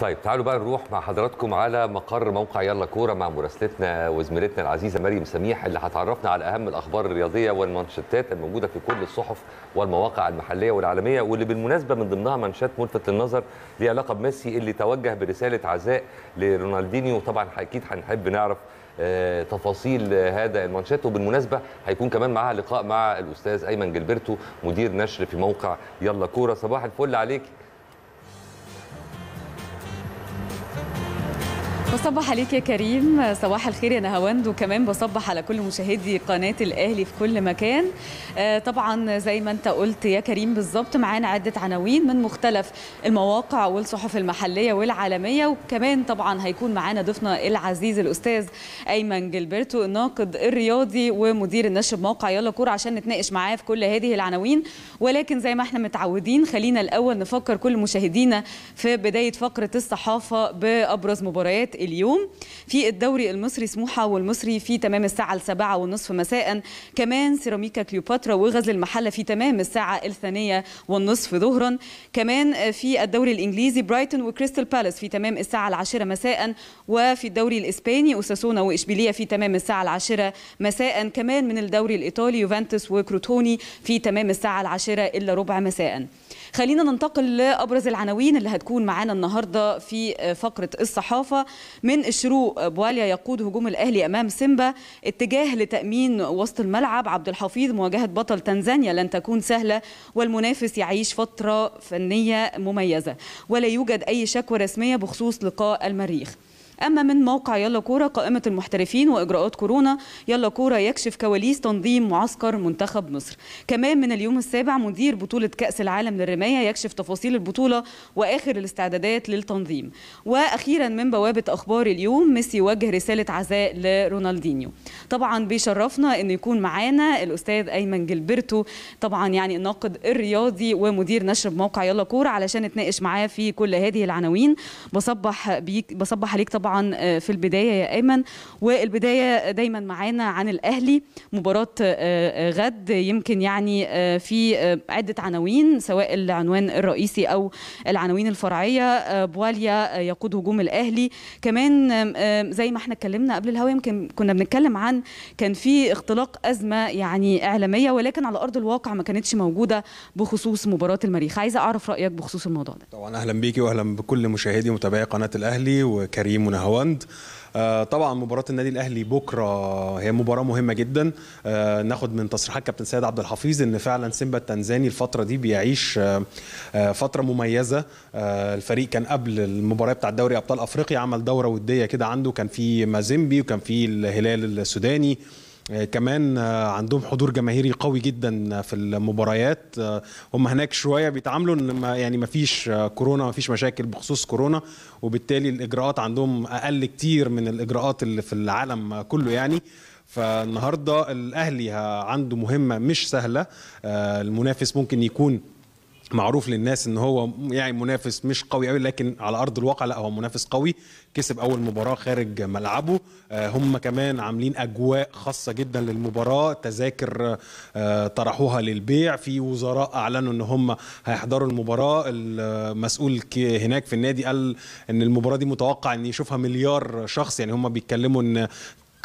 طيب تعالوا بقى نروح مع حضراتكم على مقر موقع يلا كورة مع مراسلتنا وزميلتنا العزيزة مريم سميح اللي هتعرفنا على أهم الأخبار الرياضية والمانشيتات الموجودة في كل الصحف والمواقع المحلية والعالمية واللي بالمناسبة من ضمنها منشات ملفت للنظر ليها علاقه بميسي اللي توجه برسالة عزاء لرونالدينيو. طبعا أكيد هنحب نعرف آه، تفاصيل هذا المانشات وبالمناسبة هيكون كمان معاها لقاء مع الأستاذ أيمن جilberto مدير نشر في موقع يلا كورة. صباح الفل عليكي بصبح عليك يا كريم. صباح الخير يا نهاوند. وكمان بصبح على كل مشاهدي قناة الأهلي في كل مكان. آه، طبعا زي ما انت قلت يا كريم بالظبط معانا عدة عناوين من مختلف المواقع والصحف المحلية والعالمية. وكمان طبعا هيكون معانا ضيفنا العزيز الأستاذ أيمن جilberto الناقد الرياضي ومدير النشر بموقع يلا كورة عشان نتناقش معاه في كل هذه العناوين. ولكن زي ما إحنا متعودين خلينا الأول نفكر كل مشاهدينا في بداية فقرة الصحافة بأبرز مباريات اليوم في الدوري المصري سموحة والمصري في تمام الساعة السابعة والنصف مساء. كمان سيراميكا كليوباترا وغزل المحلة في تمام الساعة الثانية والنصف ظهرا. كمان في الدوري الإنجليزي برايتون وكريستال بالاس في تمام الساعة العاشرة مساء. وفي الدوري الإسباني أوساسونا وإشبيلية في تمام الساعة العاشرة مساء. كمان من الدوري الإيطالي يوفنتوس وكروتوني في تمام الساعة العاشرة إلا ربع مساء. خلينا ننتقل لأبرز العناوين اللي هتكون معانا النهارده في فقرة الصحافة. من الشروق بواليا يقود هجوم الأهلي أمام سيمبا اتجاه لتأمين وسط الملعب. عبد الحفيظ مواجهة بطل تنزانيا لن تكون سهلة والمنافس يعيش فترة فنية مميزة. ولا يوجد أي شكوى رسمية بخصوص لقاء المريخ. أما من موقع يلا كورة قائمة المحترفين وإجراءات كورونا يلا كورة يكشف كواليس تنظيم معسكر منتخب مصر. كمان من اليوم السابع مدير بطولة كأس العالم للرماية يكشف تفاصيل البطولة وآخر الاستعدادات للتنظيم. وأخيرا من بوابة أخبار اليوم ميسي يوجه رسالة عزاء لرونالدينيو. طبعا بيشرفنا ان يكون معانا الأستاذ أيمن جilberto طبعا يعني الناقد الرياضي ومدير نشر بموقع يلا كورة علشان نتناقش معاه في كل هذه العناوين. بصبح بيك بصبح عليك طبعا في البداية يا آيمن. والبداية دايما معانا عن الأهلي. مباراة غد. يمكن يعني في عدة عناوين سواء العنوان الرئيسي أو العناوين الفرعية. بواليا يقود هجوم الأهلي. كمان زي ما إحنا اتكلمنا قبل الهوا يمكن كنا بنتكلم عن كان في اختلاق أزمة يعني إعلامية ولكن على أرض الواقع ما كانتش موجودة بخصوص مباراة المريخ. عايزة أعرف رأيك بخصوص الموضوع ده. طبعا أهلا بيكي واهلا بكل مشاهدي ومتابعي قناة الأهلي وكريم ونهاوند آه طبعا مباراة النادي الأهلي بكرة هي مباراة مهمة جدا. آه ناخد من تصريحات كابتن سيد عبد الحفيظ إن فعلا سيمبا التنزاني الفترة دي بيعيش آه فترة مميزة. الفريق كان قبل المباراة بتاع دوري أبطال أفريقيا عمل دورة ودية كده عنده. كان في مازيمبي وكان في الهلال السوداني. كمان عندهم حضور جماهيري قوي جدا في المباريات. هم هناك شوية بيتعاملوا إن ما يعني ما فيش كورونا ما فيش مشاكل بخصوص كورونا وبالتالي الإجراءات عندهم أقل كتير من الإجراءات اللي في العالم كله يعني. فالنهاردة الأهلي عنده مهمة مش سهلة المنافس ممكن يكون معروف للناس إن هو يعني منافس مش قوي قوي لكن على أرض الواقع لأ هو منافس قوي. كسب أول مباراة خارج ملعبه. هم كمان عاملين أجواء خاصة جدا للمباراة. تذاكر طرحوها للبيع. في وزراء أعلنوا إن هم هيحضروا المباراة. المسؤول هناك في النادي قال إن المباراة دي متوقع إن يشوفها مليار شخص. يعني هم بيتكلموا إن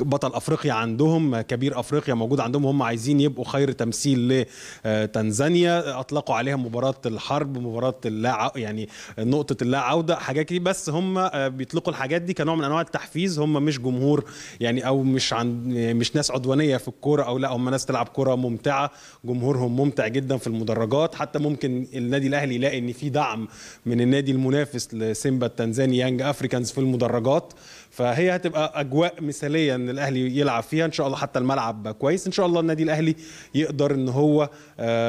بطل افريقيا عندهم كبير افريقيا موجود عندهم هم عايزين يبقوا خير تمثيل لتنزانيا. اطلقوا عليها مباراة الحرب مباراة اللا يعني نقطة اللا عوده حاجات كتير. بس هم بيطلقوا الحاجات دي كنوع من أنواع التحفيز. هم مش جمهور يعني أو مش عن مش ناس عدوانية في الكورة أو لا هم ناس تلعب كورة ممتعة. جمهورهم ممتع جدا في المدرجات. حتى ممكن النادي الأهلي يلاقي إن في دعم من النادي المنافس لسيمبا التنزاني يانج افريكانز في المدرجات. فهي هتبقى أجواء مثالية إن الأهلي يلعب فيها. إن شاء الله حتى الملعب كويس. إن شاء الله النادي الأهلي يقدر إن هو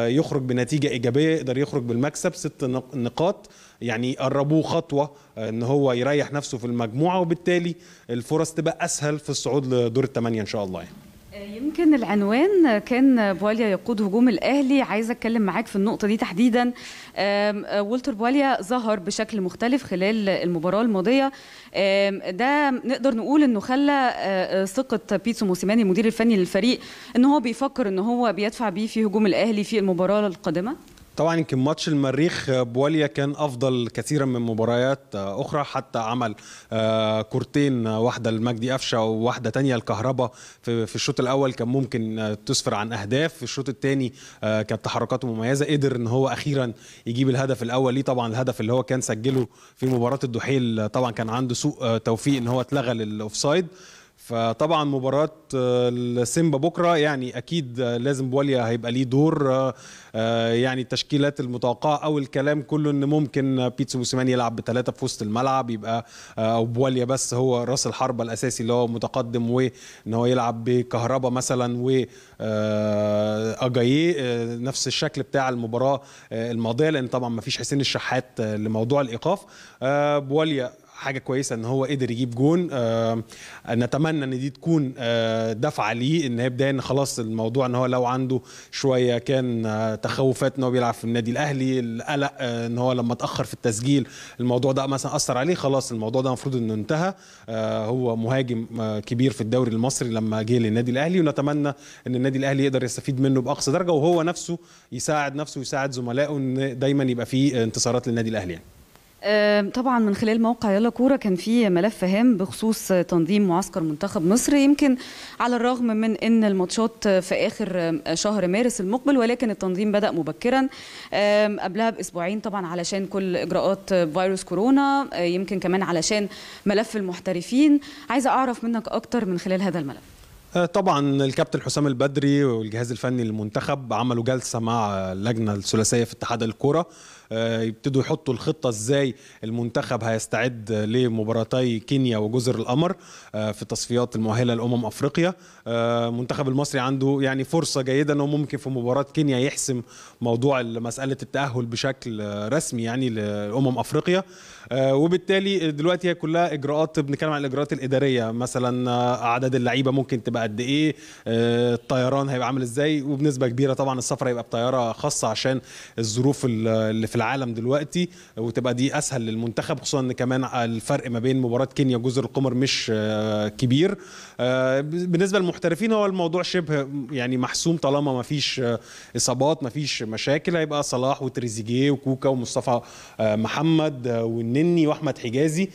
يخرج بنتيجة إيجابية يقدر يخرج بالمكسب. ست نقاط يعني قربوه خطوة إن هو يريح نفسه في المجموعة وبالتالي الفرص تبقى أسهل في الصعود لدور الثمانيه إن شاء الله يعني. يمكن العنوان كان بواليا يقود هجوم الأهلي. عايزة أتكلم معاك في النقطة دي تحديدا. والتر بواليا ظهر بشكل مختلف خلال المباراة الماضية. ده نقدر نقول إنه خلى ثقة بيتسو موسيماني المدير الفني للفريق إن هو بيفكر إن هو بيدفع بيه في هجوم الأهلي في المباراة القادمة؟ طبعا يمكن ماتش المريخ بواليا كان أفضل كثيرا من مباريات أخرى حتى عمل كورتين واحدة لمجدي قفشه وواحدة تانية الكهرباء في الشوط الأول كان ممكن تسفر عن أهداف في الشوط الثاني كانت تحركاته مميزة قدر إن هو أخيرا يجيب الهدف الأول. ليه طبعا الهدف اللي هو كان سجله في مباراة الدحيل طبعا كان عنده سوء توفيق إن هو اتلغى للأوفسايد. فطبعا مباراة السيمبا بكرة يعني أكيد لازم بواليا هيبقى ليه دور يعني التشكيلات المتوقعة أو الكلام كله إن ممكن بيتسو موسيماني يلعب بثلاثة في وسط الملعب يبقى أو بواليا بس هو راس الحربة الأساسي اللي هو متقدم وإن هو يلعب بكهربا مثلا و نفس الشكل بتاع المباراة الماضية لأن طبعا ما فيش حسين الشحات لموضوع الإيقاف. بواليا حاجة كويسة إن هو قدر يجيب جون آه نتمنى إن دي تكون آه دفعة ليه إن هي بداية إن خلاص الموضوع إن هو لو عنده شوية كان آه تخوفات إن هو بيلعب في النادي الأهلي القلق آه إن هو لما اتأخر في التسجيل الموضوع ده مثلا أثر عليه خلاص الموضوع ده المفروض إنه انتهى آه هو مهاجم آه كبير في الدوري المصري لما جه للنادي الأهلي ونتمنى إن النادي الأهلي يقدر يستفيد منه بأقصى درجة وهو نفسه يساعد نفسه ويساعد زملائه إن دايما يبقى فيه انتصارات للنادي الأهلي يعني. طبعا من خلال موقع يلا كورة كان في ملف هام بخصوص تنظيم معسكر منتخب مصر. يمكن على الرغم من إن الماتشات في آخر شهر مارس المقبل ولكن التنظيم بدأ مبكرا. قبلها بأسبوعين طبعا علشان كل إجراءات فيروس كورونا يمكن كمان علشان ملف المحترفين. عايزة أعرف منك أكتر من خلال هذا الملف. طبعا الكابتن حسام البدري والجهاز الفني للمنتخب عملوا جلسة مع اللجنة الثلاثية في اتحاد الكره يبتدوا يحطوا الخطة إزاي المنتخب هيستعد لمباراتي كينيا وجزر القمر في تصفيات المؤهلة لأمم أفريقيا. المنتخب المصري عنده يعني فرصة جيدة إنه ممكن في مباراة كينيا يحسم موضوع مسألة التأهل بشكل رسمي يعني لأمم أفريقيا. وبالتالي دلوقتي هي كلها إجراءات بنتكلم عن الإجراءات الإدارية. مثلا أعداد اللعيبة ممكن تبقى قد إيه الطيران هيبقى عامل إزاي؟ وبنسبة كبيرة طبعا السفر هيبقى بطيارة خاصة عشان الظروف اللي في العالم دلوقتي وتبقى دي أسهل للمنتخب خصوصا إن كمان الفرق ما بين مباراة كينيا وجزر القمر مش كبير. بالنسبة للمحترفين هو الموضوع شبه يعني محسوم طالما ما فيش إصابات ما فيش مشاكل. هيبقى صلاح وتريزيجيه وكوكا ومصطفى محمد والنني وأحمد حجازي.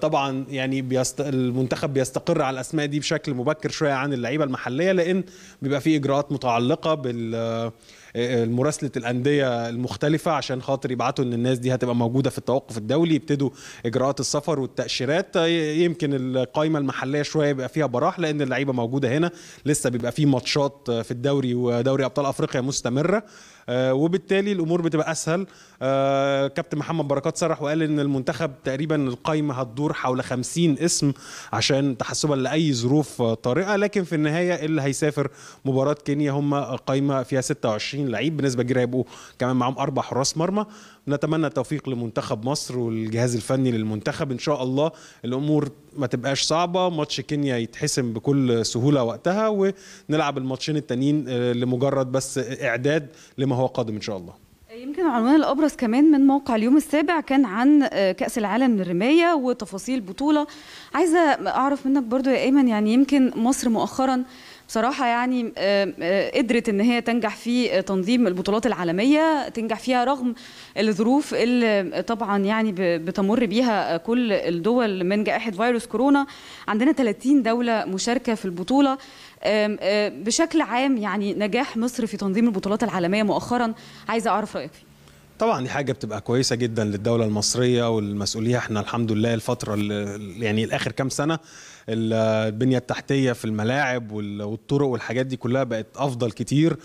طبعا يعني بيست... المنتخب بيستقر على الأسماء دي بشكل مبكر شوية عن اللعيبة المحلية لأن بيبقى في إجراءات متعلقة بال مراسله الأندية المختلفة عشان خاطر يبعتوا إن الناس دي هتبقى موجودة في التوقف الدولي يبتدوا إجراءات السفر والتأشيرات. يمكن القائمه المحلية شوية يبقى فيها براح لأن اللعيبة موجودة هنا. لسه بيبقى في ماتشات في الدوري ودوري أبطال أفريقيا مستمرة. وبالتالي الأمور بتبقى أسهل. كابتن محمد بركات صرح وقال إن المنتخب تقريبا القايمة هتدور حول 50 اسم عشان تحسبا لأي ظروف طارئة لكن في النهاية اللي هيسافر مباراة كينيا هم قايمة فيها 26 لعيب بنسبة كبيرة هيبقوا كمان معاهم أربع حراس مرمى. نتمنى التوفيق لمنتخب مصر والجهاز الفني للمنتخب. إن شاء الله الأمور ما تبقاش صعبة ماتش كينيا يتحسم بكل سهولة وقتها ونلعب الماتشين التانيين لمجرد بس إعداد لما هو قادم إن شاء الله. يمكن العنوان الأبرز كمان من موقع اليوم السابع كان عن كأس العالم للرماية وتفاصيل البطوله عايزة أعرف منك برضو يا آيمن يعني يمكن مصر مؤخرا بصراحة يعني قدرت إن هي تنجح في تنظيم البطولات العالمية تنجح فيها رغم الظروف اللي طبعا يعني بتمر بيها كل الدول من جائحة فيروس كورونا. عندنا 30 دولة مشاركة في البطولة. بشكل عام يعني نجاح مصر في تنظيم البطولات العالمية مؤخرا عايزة أعرف رأيك فيه. طبعا دي حاجة بتبقى كويسة جدا للدولة المصرية والمسؤولية. إحنا الحمد لله الفترة يعني الآخر كام سنة البنية التحتية في الملاعب والطرق والحاجات دي كلها بقت أفضل كتير.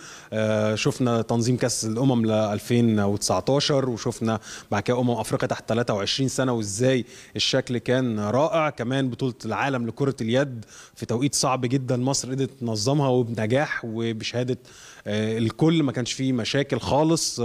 شفنا تنظيم كأس الأمم ل 2019 وشفنا بعد كده أمم أفريقيا تحت 23 سنة وإزاي الشكل كان رائع. كمان بطولة العالم لكرة اليد في توقيت صعب جدا مصر قدرت تنظمها وبنجاح وبشهادة الكل ما كانش فيه مشاكل خالص.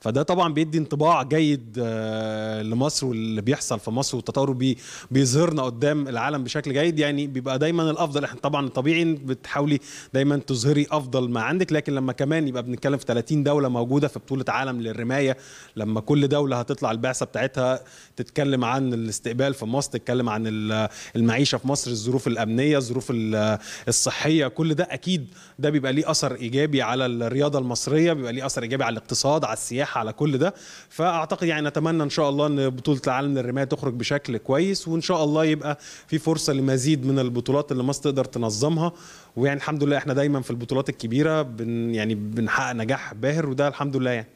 فده طبعا بيدي انطباع جيد آه، لمصر واللي بيحصل في مصر والتطور بي بيظهرنا قدام العالم بشكل جيد. يعني بيبقى دايما الأفضل. إحنا طبعا طبيعي بتحاولي دايما تظهري أفضل ما عندك لكن لما كمان يبقى بنتكلم في 30 دولة موجودة في بطولة عالم للرماية لما كل دولة هتطلع البعثة بتاعتها تتكلم عن الاستقبال في مصر تتكلم عن ال- المعيشة في مصر الظروف الأمنية الظروف ال- الصحية كل ده أكيد ده بيبقى ليه أثر إيجابي على الرياضة المصرية بيبقى ليه أثر إيجابي على الاقتصاد على السياحة على كل ده. فأعتقد يعني نتمنى إن شاء الله إن بطولة العالم للرماية تخرج بشكل كويس وإن شاء الله يبقى في فرصة لمزيد من البطولات اللي مصر تقدر تنظمها. ويعني الحمد لله إحنا دايما في البطولات الكبيرة بن يعني بنحقق نجاح باهر وده الحمد لله يعني.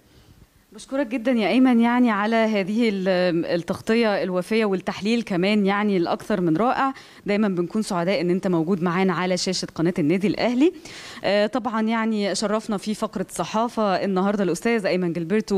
بشكرك جدا يا إيمن يعني على هذه ال- التغطية الوافيه والتحليل كمان يعني الأكثر من رائع. دايما بنكون سعداء إن أنت موجود معانا على شاشة قناة النادي الأهلي. آه، طبعا يعني شرفنا في فقرة صحافة النهارده الأستاذ إيمن جilberto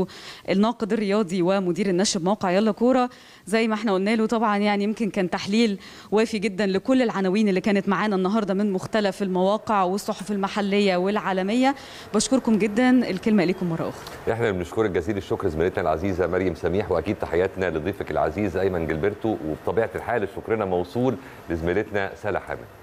الناقد الرياضي ومدير النشر بموقع يلا كورة. زي ما إحنا قلنا له طبعا يعني يمكن كان تحليل وافي جدا لكل العناوين اللي كانت معانا النهارده من مختلف المواقع والصحف المحلية والعالمية. بشكركم جدا. الكلمة ليكم مرة أخرى. إحنا بنشكرك جزيل الشكر زميلتنا العزيزة مريم سميح وأكيد تحياتنا لضيفك العزيز أيمن جilberto وبطبيعة الحال شكرنا موصول لزميلتنا سلا حامد.